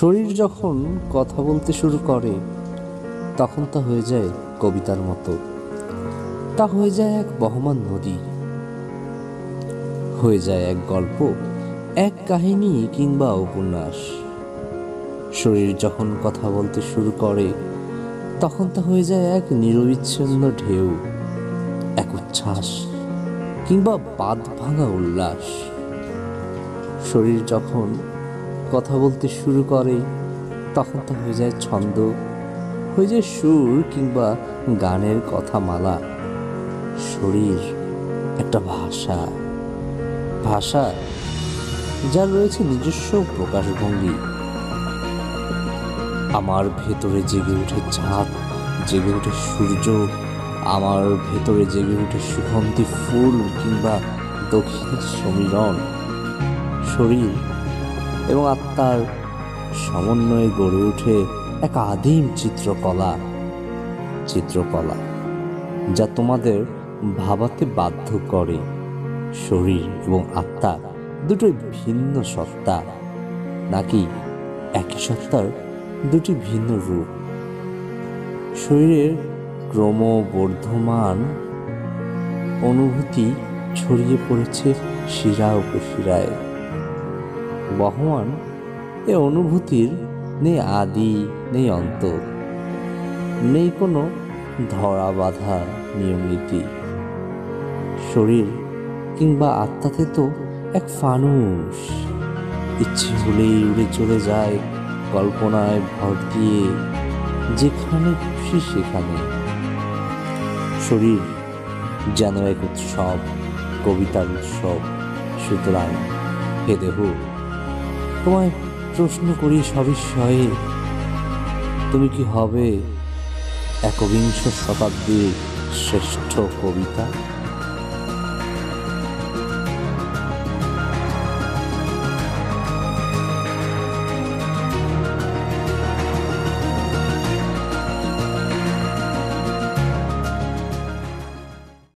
শরীর যখন কথা বলতে শুরু করে, তখন তা হয়ে যায় কবিতার মতো। তা হয়ে যায় এক বহমান নদী। হয়ে যায় এক গল্প, এক কাহিনী কিংবা উপন্যাস। শরীর যখন কথা বলতে শুরু করে, তখন তা হয়ে যায় এক নিরবিচ্ছিন্ন ঢেউ, এক উচ্ছ্বাস কিংবা বাদ ভাঙা উল্লাস। শরীর যখন কথা বলতে শুরু করে, তখন তা হয়ে যায় ছন্দ, হয়ে যায় সুর কিংবা গানের কথা মালা শরীর, একটা ভাষা। ভাষা যার রয়েছে নিজস্ব প্রকাশভঙ্গি। আমার ভেতরে জেগে ওঠে চাঁদ জেগে ওঠে সূর্য, আমার ভেতরে জেগে ওঠে সুগন্ধি ফুল কিংবা দক্ষিণের সমীরণ। শরীর এবং আত্মার সমন্বয়ে গড়ে ওঠে এক আদিম চিত্রকলা। চিত্রকলা, যা তোমাদের ভাবাতে বাধ্য করে। শরীর এবং আত্মা দুটোই ভিন্ন সত্তা, নাকি একই সত্তার দুটি ভিন্ন রূপ? শরীরের ক্রমবর্ধমান অনুভূতি ছড়িয়ে পড়েছে শিরা উপশিরায়। বহমান এ অনুভূতির নেই আদি, নেই অন্ত নেই কোনো ধরা বাঁধা নিয়মনীতি। শরীর কিংবা আত্মাতে তো এক ফানুষ। ইচ্ছে হলেই উড়ে চলে যায় কল্পনায় ভর দিয়ে, যেখানে খুশি সেখানে। শরীর যেন এক উৎসব, কবিতার উৎসব, সুতরাং হে দেহ তোমায় প্রশ্ন করি সবিস্ময়ে তুমি কি হবে একবিংশ শতাব্দীর শ্রেষ্ঠ কবিতা?